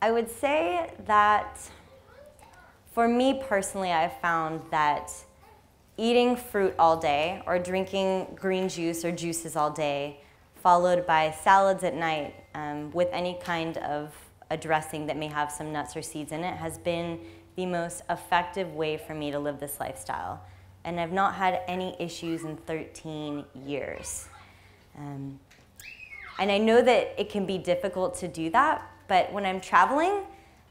I would say that for me personally, I've found that eating fruit all day or drinking green juice or juices all day, followed by salads at night um, with any kind of a dressing that may have some nuts or seeds in it, has been the most effective way for me to live this lifestyle. And I've not had any issues in 13 years. Um, and I know that it can be difficult to do that, but when I'm traveling,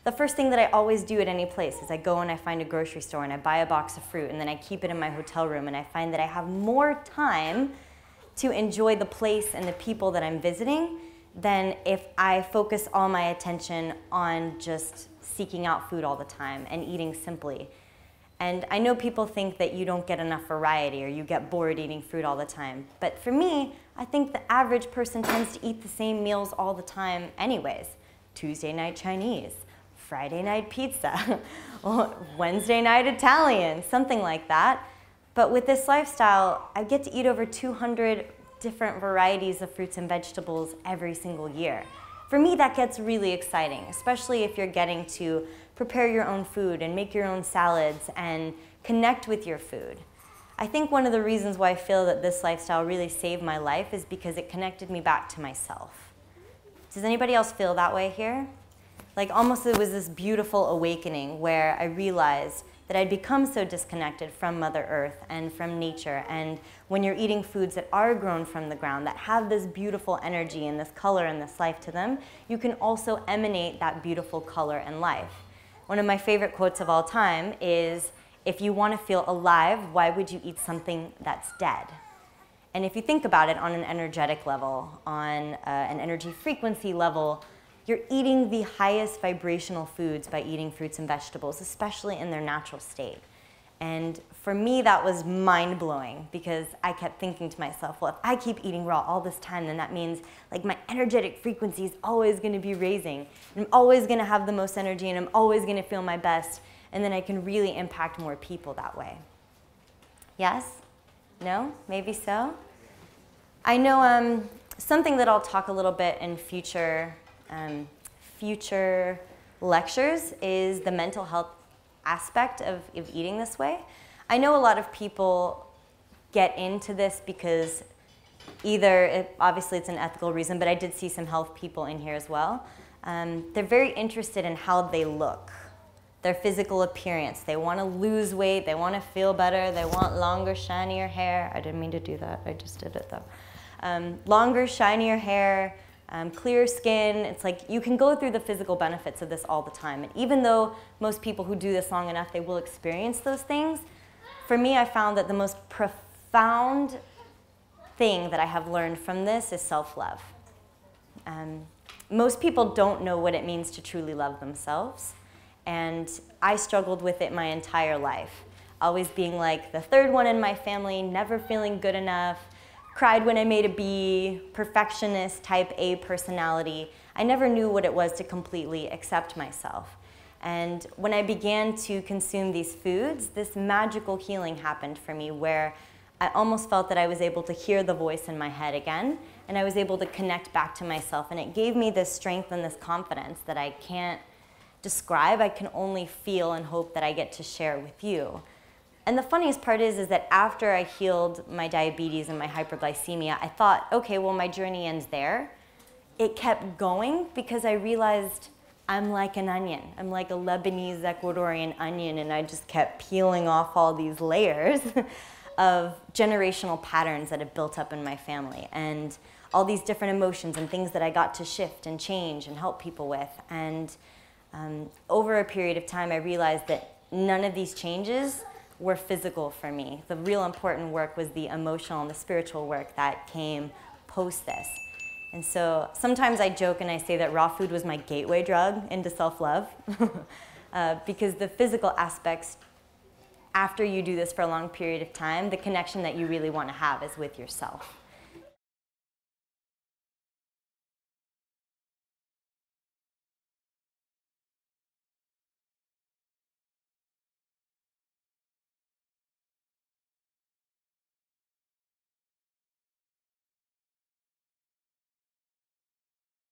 the first thing that I always do at any place is I go and I find a grocery store and I buy a box of fruit and then I keep it in my hotel room and I find that I have more time to enjoy the place and the people that I'm visiting than if I focus all my attention on just seeking out food all the time and eating simply. And I know people think that you don't get enough variety or you get bored eating fruit all the time. But for me, I think the average person tends to eat the same meals all the time anyways. Tuesday night Chinese, Friday night pizza, Wednesday night Italian, something like that. But with this lifestyle, I get to eat over 200 different varieties of fruits and vegetables every single year. For me, that gets really exciting, especially if you're getting to prepare your own food and make your own salads and connect with your food. I think one of the reasons why I feel that this lifestyle really saved my life is because it connected me back to myself. Does anybody else feel that way here? Like almost it was this beautiful awakening where I realized that I'd become so disconnected from Mother Earth and from nature. And when you're eating foods that are grown from the ground, that have this beautiful energy and this color and this life to them, you can also emanate that beautiful color and life. One of my favorite quotes of all time is, if you want to feel alive, why would you eat something that's dead? And if you think about it on an energetic level, on uh, an energy frequency level, you're eating the highest vibrational foods by eating fruits and vegetables, especially in their natural state. And for me, that was mind blowing because I kept thinking to myself, well, if I keep eating raw all this time, then that means like my energetic frequency is always going to be raising. I'm always going to have the most energy and I'm always going to feel my best. And then I can really impact more people that way. Yes? No? Maybe so? I know um, something that I'll talk a little bit in future um, future lectures is the mental health aspect of, of eating this way. I know a lot of people get into this because either, it, obviously it's an ethical reason, but I did see some health people in here as well. Um, they're very interested in how they look, their physical appearance. They want to lose weight, they want to feel better, they want longer, shinier hair. I didn't mean to do that, I just did it though. Um, longer, shinier hair, um, clear skin. It's like you can go through the physical benefits of this all the time. And even though most people who do this long enough, they will experience those things, for me, I found that the most profound thing that I have learned from this is self-love. Um, most people don't know what it means to truly love themselves. And I struggled with it my entire life. Always being like the third one in my family, never feeling good enough, cried when I made a B, perfectionist type A personality. I never knew what it was to completely accept myself. And when I began to consume these foods, this magical healing happened for me where I almost felt that I was able to hear the voice in my head again and I was able to connect back to myself. And it gave me this strength and this confidence that I can't describe, I can only feel and hope that I get to share with you. And the funniest part is, is that after I healed my diabetes and my hyperglycemia, I thought, okay, well, my journey ends there. It kept going because I realized I'm like an onion. I'm like a Lebanese Ecuadorian onion, and I just kept peeling off all these layers of generational patterns that had built up in my family and all these different emotions and things that I got to shift and change and help people with. And um, over a period of time, I realized that none of these changes were physical for me. The real important work was the emotional and the spiritual work that came post this. And so sometimes I joke and I say that raw food was my gateway drug into self-love uh, because the physical aspects, after you do this for a long period of time, the connection that you really want to have is with yourself.